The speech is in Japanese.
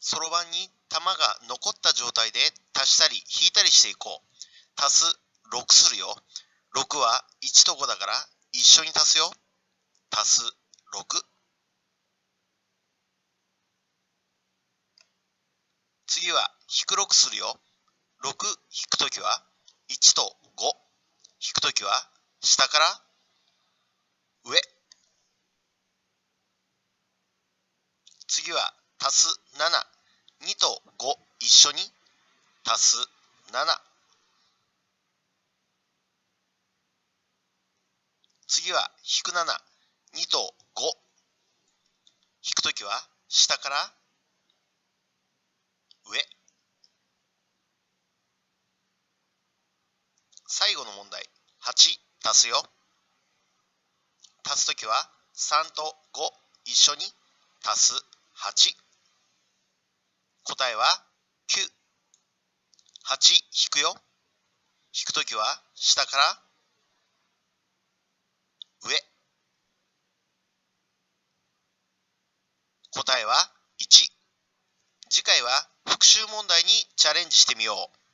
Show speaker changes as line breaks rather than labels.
そろばんに玉が残った状態で足したり引いたりしていこう。足す6するよ。6は1と5だから一緒に足すよ。足す6。次は引く6するよ。6引くときは1と5。引くときは下から上。次は足す7。2と5一緒に足す7。次は引く7。2と5。引くときは下から上。最後の問題。8足すよ。足すときは3と5一緒に足す8。答えは9。8引くよ。引くときは下から上。答えは1。次回は復習問題にチャレンジしてみよう。